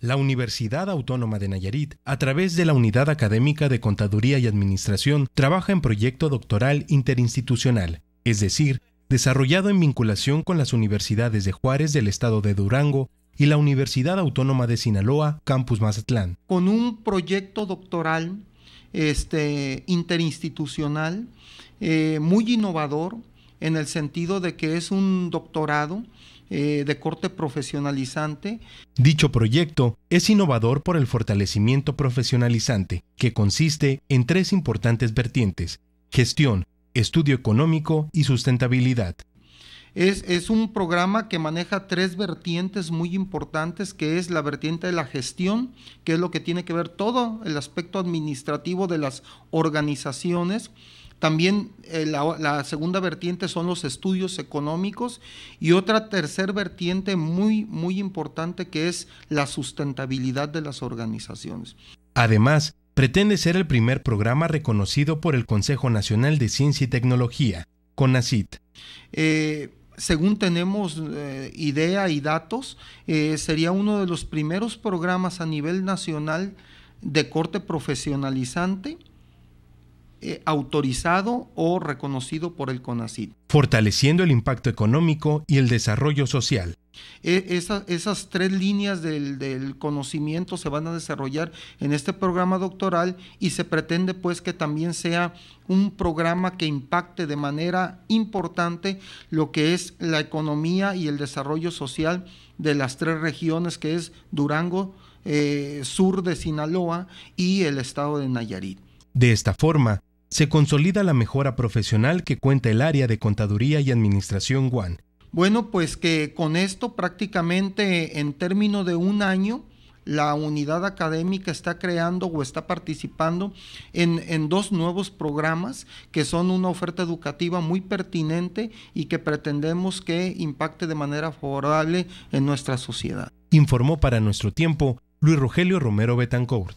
La Universidad Autónoma de Nayarit, a través de la Unidad Académica de Contaduría y Administración, trabaja en proyecto doctoral interinstitucional, es decir, desarrollado en vinculación con las universidades de Juárez del Estado de Durango y la Universidad Autónoma de Sinaloa, Campus Mazatlán. Con un proyecto doctoral este, interinstitucional eh, muy innovador en el sentido de que es un doctorado eh, de corte profesionalizante. Dicho proyecto es innovador por el fortalecimiento profesionalizante, que consiste en tres importantes vertientes, gestión, estudio económico y sustentabilidad. Es, es, un programa que maneja tres vertientes muy importantes, que es la vertiente de la gestión, que es lo que tiene que ver todo el aspecto administrativo de las organizaciones, también eh, la, segunda vertiente son los estudios económicos y otra tercera vertiente muy, muy importante que es la sustentabilidad de las organizaciones. Además, pretende ser el primer programa reconocido por el Consejo Nacional de Ciencia y Tecnología, CONACIT. Eh, según tenemos eh, idea y datos, sería uno de los primeros programas a nivel nacional de corte profesionalizante eh, autorizado o reconocido por el CONACYT. Fortaleciendo el impacto económico y el desarrollo social. E, esas tres líneas del, conocimiento se van a desarrollar en este programa doctoral y se pretende pues que también sea un programa que impacte de manera importante lo que es la economía y el desarrollo social de las tres regiones que es Durango, eh, sur de Sinaloa y el estado de Nayarit. De esta forma, se consolida la mejora profesional que cuenta el área de Contaduría y Administración WAN. Bueno, pues que con esto prácticamente en términos de un año, la unidad académica está creando o está participando en, en, dos nuevos programas que son una oferta educativa muy pertinente y que pretendemos que impacte de manera favorable en nuestra sociedad. Informó para nuestro tiempo Luis Rogelio Romero Betancourt.